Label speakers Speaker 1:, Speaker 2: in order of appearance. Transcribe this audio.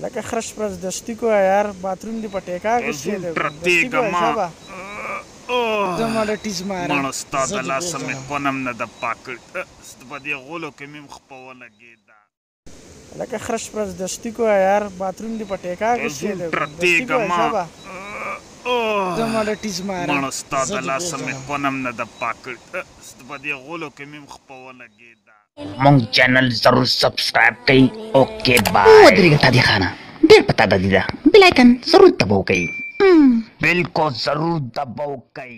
Speaker 1: لکه خرش پر دشتی کو یار باثروم دی پټیکا کې دی دشتی کو شابا زموږ ټیز
Speaker 2: مار مړ استاد الله سم
Speaker 3: پونم نه د پاکړ
Speaker 4: استپدی غولو کې مم خپونه کېدا
Speaker 1: لکه خرش پر دشتی کو یار باثروم دی پټیکا کې دی دشتی کو شابا زماره ټیز ماره
Speaker 3: مانستا د لاس مې قنم نه د پاکټ په دې غولو کې مې خپونه
Speaker 5: کېدا مونږ چینل ضرور سبسکرایب کړئ اوکے بای او درې ته دی خانه ډېر پتا ده دیدا بل آیکن ضرور دبو کړئ بل کو
Speaker 3: ضرور دبو کړئ